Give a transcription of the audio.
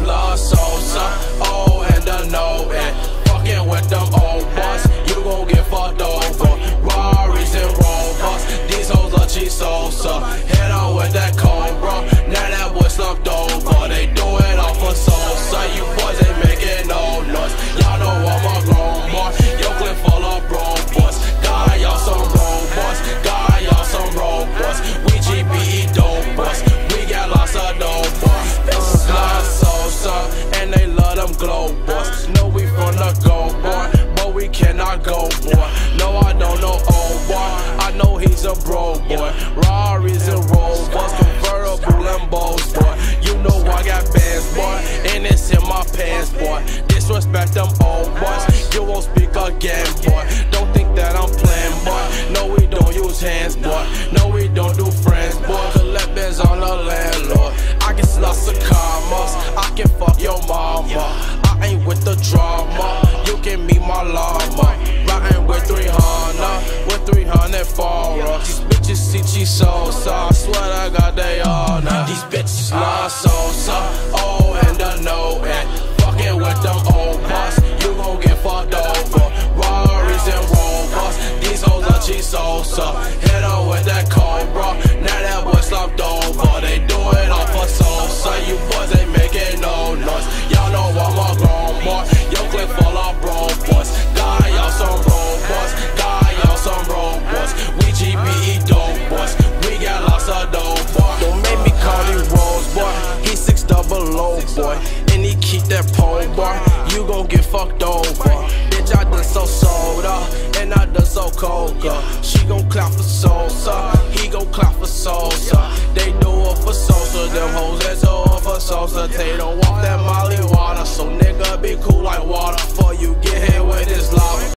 lost, all souls. disrespect them old boys. You won't speak again, boy. Don't think that I'm playing, boy. No, we don't use hands, boy. No, we don't do friends, boy. Collect bins on the landlord. I can slice the commas. I can fuck your mama. I ain't with the drama. You can meet my llama. Riding with 300, with 300 followers. These bitches see she so I swear I got they all now. These bitches not so so. Oh, and I know it. Fucking with them. that pole boy, you gon' get fucked over. Bitch, I done so soda, and I done so coca. She gon' clap for salsa, he gon' clap for salsa.